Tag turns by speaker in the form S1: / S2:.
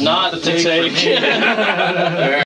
S1: Not to take.